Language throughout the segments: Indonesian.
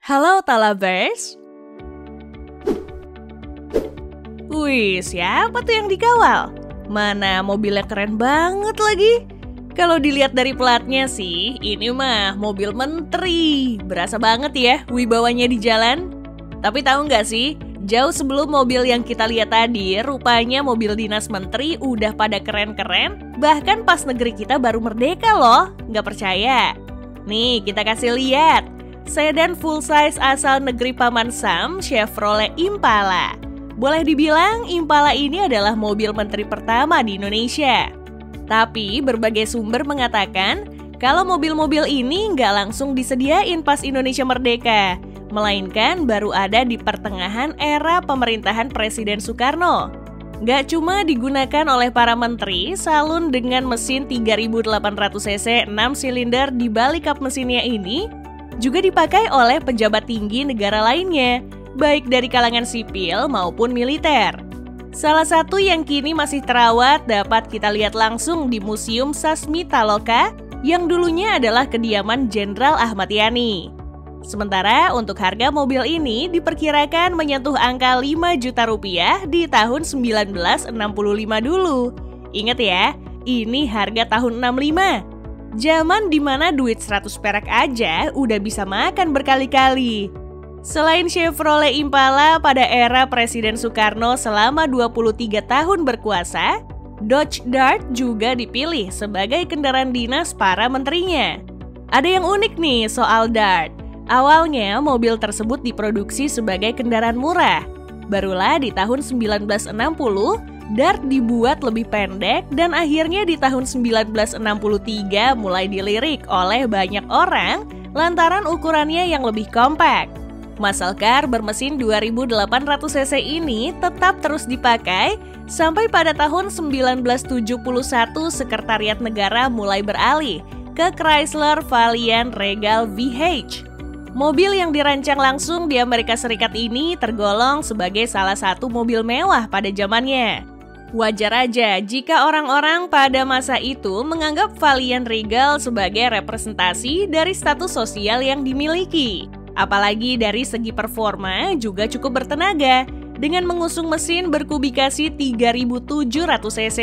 Halo Talabers. Wih, siapa tuh yang dikawal? Mana mobilnya keren banget lagi. Kalau dilihat dari platnya sih, ini mah mobil menteri. Berasa banget ya wibawanya di jalan. Tapi tahu nggak sih, jauh sebelum mobil yang kita lihat tadi, rupanya mobil dinas menteri udah pada keren-keren. Bahkan pas negeri kita baru merdeka loh. Nggak percaya? Nih, kita kasih lihat. Sedan full size asal negeri Paman Sam, Chevrolet Impala. Boleh dibilang Impala ini adalah mobil menteri pertama di Indonesia. Tapi berbagai sumber mengatakan kalau mobil-mobil ini nggak langsung disediain pas Indonesia merdeka, melainkan baru ada di pertengahan era pemerintahan Presiden Soekarno. Nggak cuma digunakan oleh para menteri, salun dengan mesin 3800 cc 6 silinder di balik kap mesinnya ini juga dipakai oleh pejabat tinggi negara lainnya, baik dari kalangan sipil maupun militer. Salah satu yang kini masih terawat dapat kita lihat langsung di Museum Sasmita Loka yang dulunya adalah kediaman Jenderal Ahmad Yani. Sementara untuk harga mobil ini diperkirakan menyentuh angka 5 juta rupiah di tahun 1965 dulu. Ingat ya, ini harga tahun 65. Zaman di mana duit 100 perak aja udah bisa makan berkali-kali. Selain Chevrolet Impala pada era Presiden Soekarno selama 23 tahun berkuasa, Dodge Dart juga dipilih sebagai kendaraan dinas para menterinya. Ada yang unik nih soal Dart. Awalnya mobil tersebut diproduksi sebagai kendaraan murah. Barulah di tahun 1960, Dart dibuat lebih pendek dan akhirnya di tahun 1963 mulai dilirik oleh banyak orang lantaran ukurannya yang lebih kompak. Muscle car bermesin 2800 cc ini tetap terus dipakai sampai pada tahun 1971 Sekretariat Negara mulai beralih ke Chrysler Valiant Regal VH. Mobil yang dirancang langsung di Amerika Serikat ini tergolong sebagai salah satu mobil mewah pada zamannya. Wajar aja jika orang-orang pada masa itu menganggap Valiant Regal sebagai representasi dari status sosial yang dimiliki. Apalagi dari segi performa juga cukup bertenaga dengan mengusung mesin berkubikasi 3700 cc.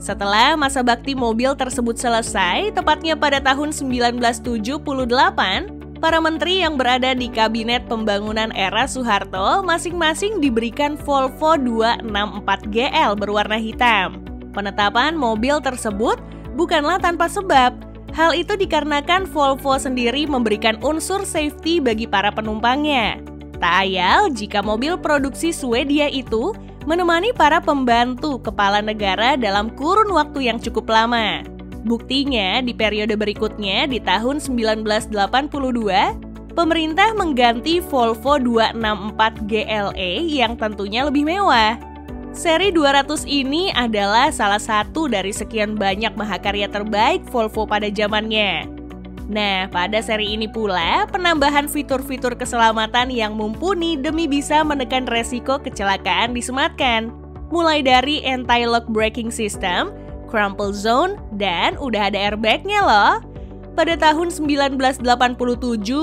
Setelah masa bakti mobil tersebut selesai, tepatnya pada tahun 1978, para menteri yang berada di Kabinet Pembangunan era Soeharto masing-masing diberikan Volvo 264 GL berwarna hitam. Penetapan mobil tersebut bukanlah tanpa sebab, Hal itu dikarenakan Volvo sendiri memberikan unsur safety bagi para penumpangnya. Tak ayal jika mobil produksi Swedia itu menemani para pembantu kepala negara dalam kurun waktu yang cukup lama. Buktinya di periode berikutnya di tahun 1982, pemerintah mengganti Volvo 264 GLE yang tentunya lebih mewah. Seri 200 ini adalah salah satu dari sekian banyak mahakarya terbaik Volvo pada zamannya. Nah, pada seri ini pula penambahan fitur-fitur keselamatan yang mumpuni demi bisa menekan resiko kecelakaan disematkan. Mulai dari anti-lock braking system, crumple zone, dan udah ada airbagnya loh pada tahun 1987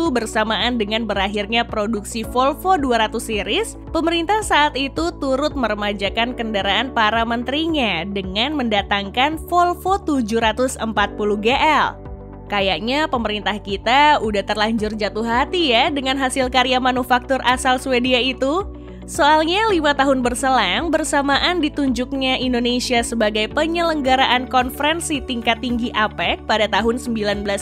bersamaan dengan berakhirnya produksi Volvo 200 series, pemerintah saat itu turut meremajakan kendaraan para menterinya dengan mendatangkan Volvo 740 GL. Kayaknya pemerintah kita udah terlanjur jatuh hati ya dengan hasil karya manufaktur asal Swedia itu. Soalnya lima tahun berselang bersamaan ditunjuknya Indonesia sebagai penyelenggaraan konferensi tingkat tinggi APEC pada tahun 1992,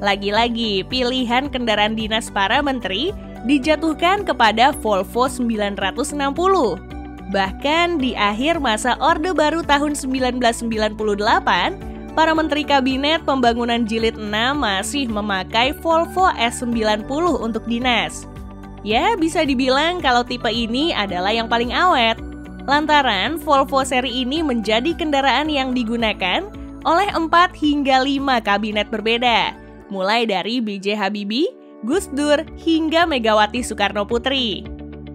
lagi-lagi pilihan kendaraan dinas para menteri dijatuhkan kepada Volvo 960. Bahkan di akhir masa Orde Baru tahun 1998, para menteri kabinet pembangunan jilid 6 masih memakai Volvo S90 untuk dinas. Ya, bisa dibilang kalau tipe ini adalah yang paling awet. Lantaran Volvo seri ini menjadi kendaraan yang digunakan oleh 4 hingga 5 kabinet berbeda, mulai dari B.J. Habibie, Gus Dur, hingga Megawati Soekarno Putri.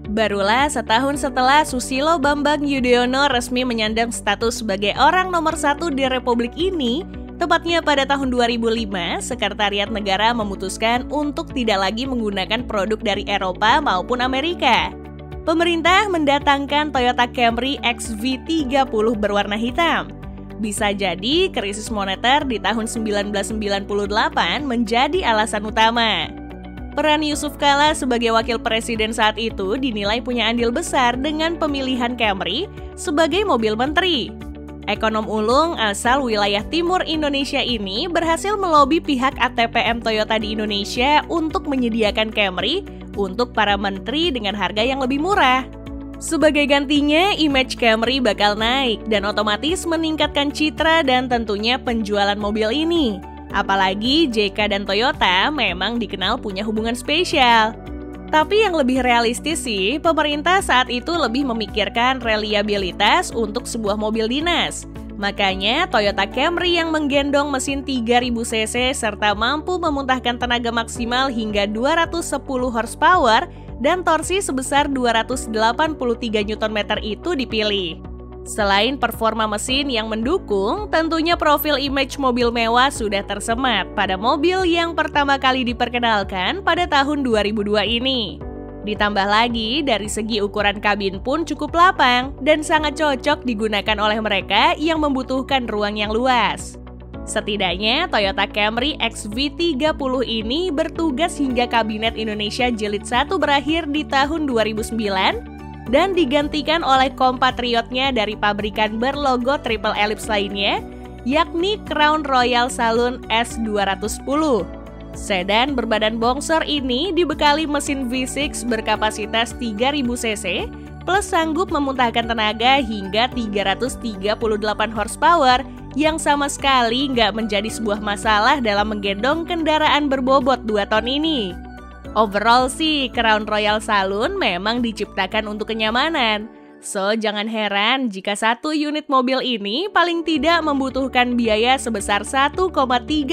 Barulah setahun setelah Susilo Bambang Yudhoyono resmi menyandang status sebagai orang nomor satu di Republik ini, Tepatnya pada tahun 2005, Sekretariat Negara memutuskan untuk tidak lagi menggunakan produk dari Eropa maupun Amerika. Pemerintah mendatangkan Toyota Camry XV30 berwarna hitam. Bisa jadi krisis moneter di tahun 1998 menjadi alasan utama. Peran Yusuf Kala sebagai wakil presiden saat itu dinilai punya andil besar dengan pemilihan Camry sebagai mobil menteri. Ekonom ulung asal wilayah timur Indonesia ini berhasil melobi pihak ATPM Toyota di Indonesia untuk menyediakan Camry untuk para menteri dengan harga yang lebih murah. Sebagai gantinya, image Camry bakal naik dan otomatis meningkatkan citra dan tentunya penjualan mobil ini. Apalagi JK dan Toyota memang dikenal punya hubungan spesial. Tapi yang lebih realistis sih, pemerintah saat itu lebih memikirkan reliabilitas untuk sebuah mobil dinas. Makanya Toyota Camry yang menggendong mesin 3000 cc serta mampu memuntahkan tenaga maksimal hingga 210 horsepower dan torsi sebesar 283 Nm itu dipilih. Selain performa mesin yang mendukung, tentunya profil image mobil mewah sudah tersemat pada mobil yang pertama kali diperkenalkan pada tahun 2002 ini. Ditambah lagi, dari segi ukuran kabin pun cukup lapang dan sangat cocok digunakan oleh mereka yang membutuhkan ruang yang luas. Setidaknya, Toyota Camry XV30 ini bertugas hingga Kabinet Indonesia Jilid 1 berakhir di tahun 2009 dan digantikan oleh kompatriotnya dari pabrikan berlogo triple ellipse lainnya, yakni Crown Royal Saloon S210. Sedan berbadan bongsor ini dibekali mesin V6 berkapasitas 3000 cc plus sanggup memuntahkan tenaga hingga 338 horsepower yang sama sekali nggak menjadi sebuah masalah dalam menggendong kendaraan berbobot 2 ton ini. Overall sih, Crown Royal Saloon memang diciptakan untuk kenyamanan. So, jangan heran jika satu unit mobil ini paling tidak membutuhkan biaya sebesar 1,3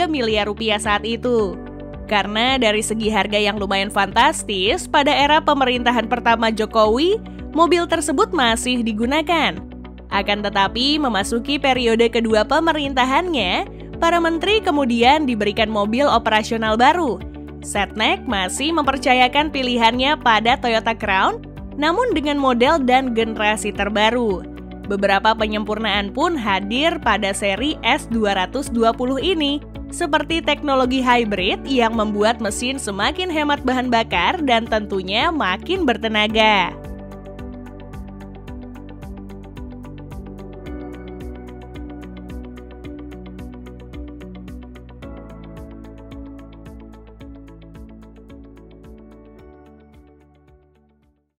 miliar rupiah saat itu. Karena dari segi harga yang lumayan fantastis, pada era pemerintahan pertama Jokowi, mobil tersebut masih digunakan. Akan tetapi, memasuki periode kedua pemerintahannya, para menteri kemudian diberikan mobil operasional baru, Setnek masih mempercayakan pilihannya pada Toyota Crown, namun dengan model dan generasi terbaru. Beberapa penyempurnaan pun hadir pada seri S220 ini, seperti teknologi hybrid yang membuat mesin semakin hemat bahan bakar dan tentunya makin bertenaga.